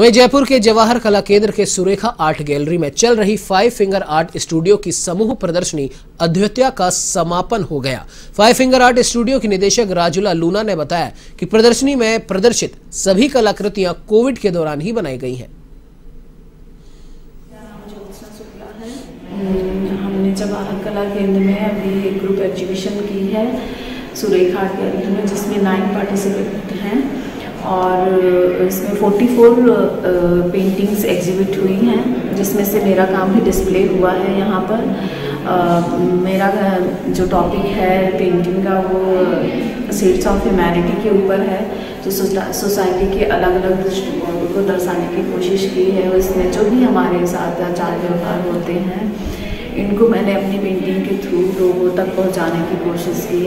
वहीं जयपुर के जवाहर कला केंद्र के सुरेखा आर्ट गैलरी में चल रही फाइव फिंगर आर्ट स्टूडियो की समूह प्रदर्शनी अद्वितीय का समापन हो गया। फाइव फिंगर आर्ट स्टूडियो की निदेशक राजुला लूना ने बताया कि प्रदर्शनी में प्रदर्शित सभी कलाकृतियाँ कोविड के दौरान ही बनाई गई हैं। हमने जवाहर कला केंद्र में अभी एक ग्रुप एग्जीबिशन की है, सुरेखा गैलरी में, जिसमें नाइन पार्टिसिपेंट हैं। और इसमें 44 पेंटिंग्स एग्जिबिट हुई हैं जिसमें से मेरा काम भी डिस्प्ले हुआ है यहाँ पर। आ, मेरा जो टॉपिक है पेंटिंग का वो सेट्स ऑफ़ ह्यूमैनिटी के ऊपर है जो सोसाइटी के अलग अलग दृष्टिकोण को दर्शाने की कोशिश की है उसमें जो भी हमारे साथ आचार व्यवहार होते हैं इनको मैंने अपनी पेंटिंग के थ्रू लोगों तक पहुँचाने की कोशिश की।